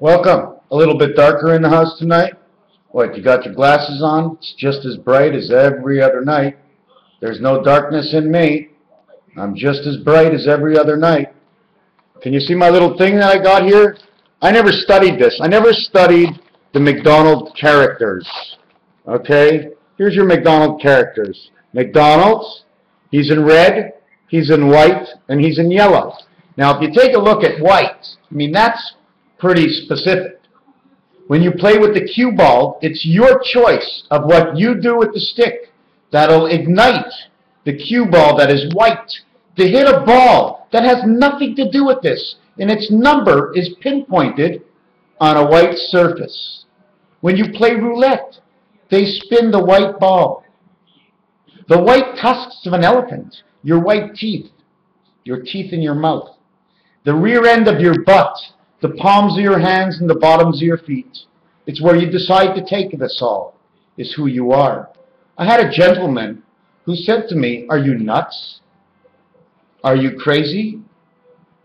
Welcome. A little bit darker in the house tonight? What, you got your glasses on? It's just as bright as every other night. There's no darkness in me. I'm just as bright as every other night. Can you see my little thing that I got here? I never studied this. I never studied the McDonald characters. Okay? Here's your McDonald characters. McDonald's, he's in red, he's in white, and he's in yellow. Now, if you take a look at white, I mean, that's pretty specific. When you play with the cue ball, it's your choice of what you do with the stick that'll ignite the cue ball that is white to hit a ball that has nothing to do with this, and its number is pinpointed on a white surface. When you play roulette, they spin the white ball. The white tusks of an elephant, your white teeth, your teeth in your mouth, the rear end of your butt, the palms of your hands and the bottoms of your feet. It's where you decide to take this all, is who you are. I had a gentleman who said to me, Are you nuts? Are you crazy?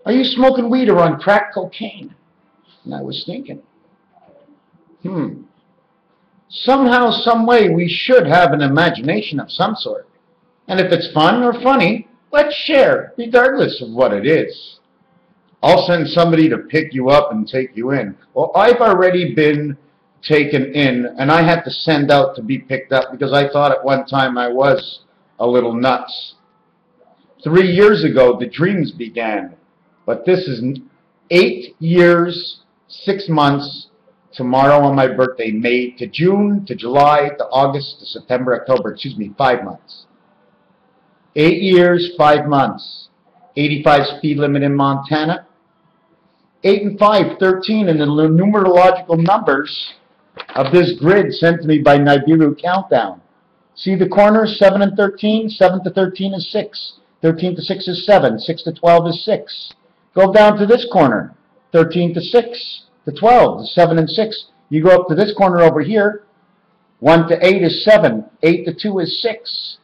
Are you smoking weed or on crack cocaine? And I was thinking, hmm, somehow, some way, we should have an imagination of some sort. And if it's fun or funny, let's share, regardless of what it is. I'll send somebody to pick you up and take you in. Well, I've already been taken in, and I had to send out to be picked up because I thought at one time I was a little nuts. Three years ago, the dreams began, but this is eight years, six months, tomorrow on my birthday, May to June to July to August to September, October, excuse me, five months. Eight years, five months. 85 speed limit in Montana. 8 and 5, 13 in the numerological numbers of this grid sent to me by Nibiru Countdown. See the corners, 7 and 13? 7 to 13 is 6. 13 to 6 is 7. 6 to 12 is 6. Go down to this corner, 13 to 6 to 12 is 7 and 6. You go up to this corner over here, 1 to 8 is 7. 8 to 2 is 6.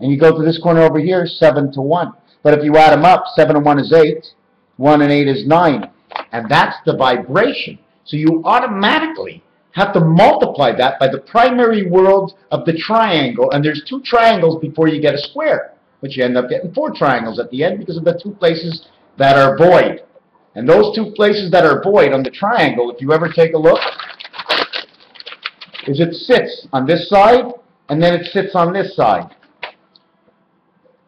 And you go to this corner over here, 7 to 1. But if you add them up, 7 and 1 is 8. 1 and 8 is 9. And that's the vibration. So you automatically have to multiply that by the primary world of the triangle. And there's two triangles before you get a square. But you end up getting four triangles at the end because of the two places that are void. And those two places that are void on the triangle, if you ever take a look, is it sits on this side, and then it sits on this side.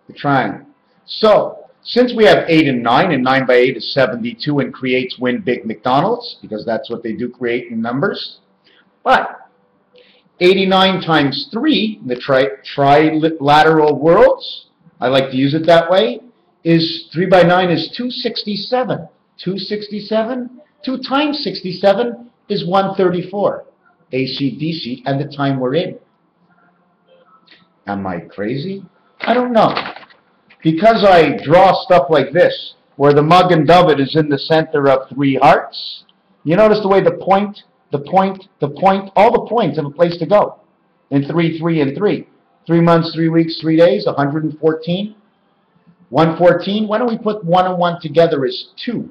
The triangle. So, since we have 8 and 9, and 9 by 8 is 72 and creates win big McDonald's, because that's what they do create in numbers. But 89 times 3, in the tri trilateral worlds, I like to use it that way, is 3 by 9 is 267. 267? 2 times 67 is 134. AC-DC and the time we're in. Am I crazy? I don't know. Because I draw stuff like this, where the Mogen Dovid is in the center of three hearts, you notice the way the point, the point, the point, all the points have a place to go. In 3, 3, and 3. Three months, three weeks, three days, 114. 114, why don't we put 1 and 1 together as 2?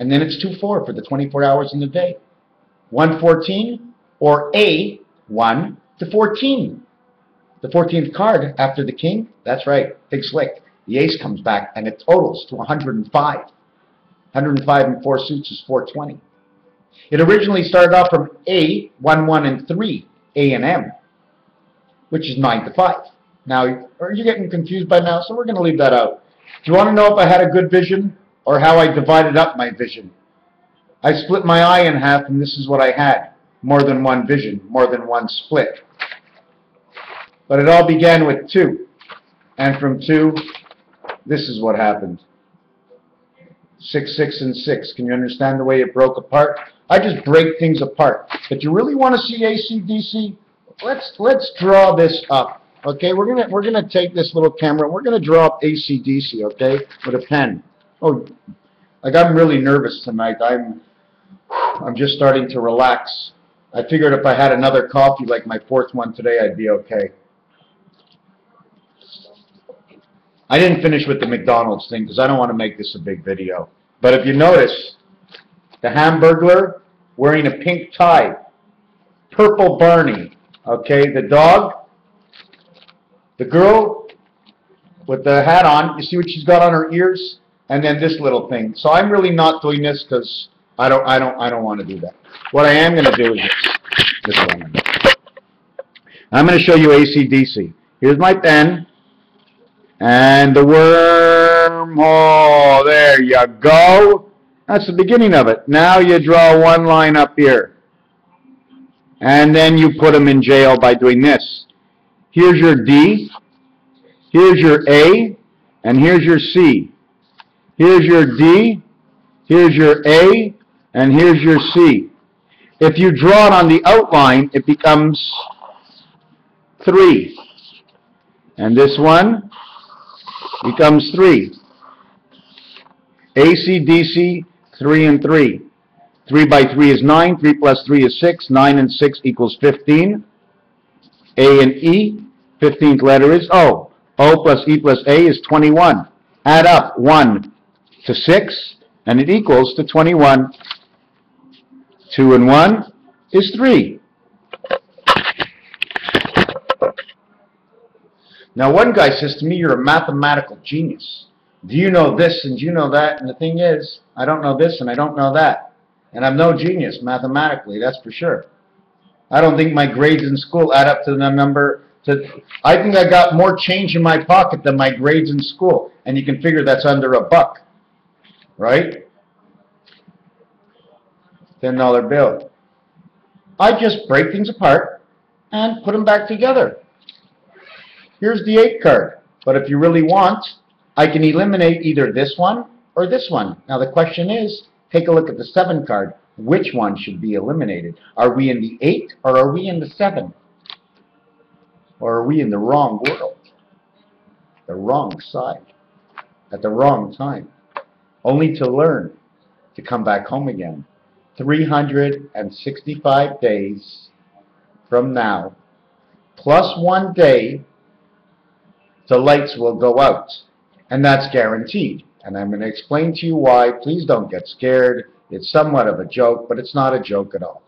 And then it's 2, 4 for the 24 hours in the day. 114 or A, 1 to 14. The 14th card after the king, that's right, big slick. The ace comes back and it totals to 105. 105 and 4 suits is 420. It originally started off from A, 1, 1, and 3, A and M, which is 9 to 5. Now, are you getting confused by now? So we're going to leave that out. Do you want to know if I had a good vision or how I divided up my vision? I split my eye in half and this is what I had. More than one vision, more than one split. But it all began with two. And from two, this is what happened. Six, six, and six. Can you understand the way it broke apart? I just break things apart. But you really want to see AC/DC? Let's let's draw this up. Okay, we're gonna we're gonna take this little camera. and We're gonna draw up AC/DC. Okay, with a pen. Oh, like I'm really nervous tonight. I'm I'm just starting to relax. I figured if I had another coffee like my fourth one today, I'd be okay. I didn't finish with the McDonald's thing because I don't want to make this a big video. But if you notice, The Hamburglar wearing a pink tie. Purple Barney. Okay, the dog. The girl with the hat on. You see what she's got on her ears? And then this little thing. So I'm really not doing this because I don't, I don't, I don't want to do that. What I am going to do is this. This to. I'm going to show you ACDC. Here's my pen. And the wormhole. There you go. That's the beginning of it. Now you draw one line up here. And then you put them in jail by doing this. Here's your D. Here's your A. And here's your C. Here's your D. Here's your A. And here's your C. If you draw it on the outline, it becomes 3. And this one becomes 3. ACDC, 3 and 3. 3 by 3 is 9, 3 plus 3 is 6, 9 and 6 equals 15. A and E, 15th letter is O. O plus E plus A is 21. Add up 1 to 6, and it equals to 21. 2 and 1 is 3. Now, one guy says to me, you're a mathematical genius. Do you know this and do you know that? And the thing is, I don't know this and I don't know that. And I'm no genius mathematically, that's for sure. I don't think my grades in school add up to the number. To, I think I got more change in my pocket than my grades in school. And you can figure that's under a buck. Right? $10 bill. I just break things apart and put them back together. Here's the 8 card. But if you really want, I can eliminate either this one or this one. Now the question is, take a look at the 7 card. Which one should be eliminated? Are we in the 8 or are we in the 7? Or are we in the wrong world? The wrong side. At the wrong time. Only to learn to come back home again. 365 days from now, plus one day the lights will go out. And that's guaranteed. And I'm going to explain to you why. Please don't get scared. It's somewhat of a joke, but it's not a joke at all.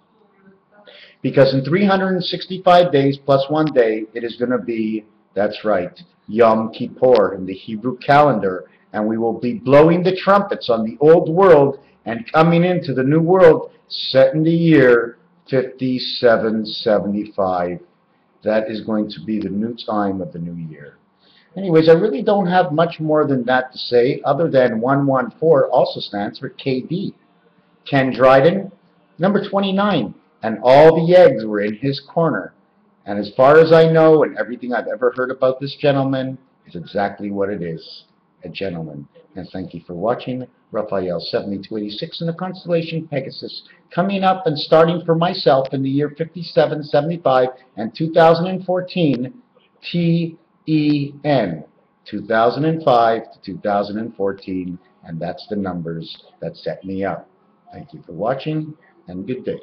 Because in 365 days plus one day, it is going to be, that's right, Yom Kippur in the Hebrew calendar. And we will be blowing the trumpets on the old world and coming into the new world set in the year 5775. That is going to be the new time of the new year. Anyways, I really don't have much more than that to say, other than 114 also stands for KD. Ken Dryden, number 29, and all the eggs were in his corner. And as far as I know, and everything I've ever heard about this gentleman, is exactly what it is, a gentleman. And thank you for watching. Raphael 7286 in the constellation Pegasus, coming up and starting for myself in the year 5775 and 2014, T EN 2005 to 2014 and that's the numbers that set me up. Thank you for watching and good day.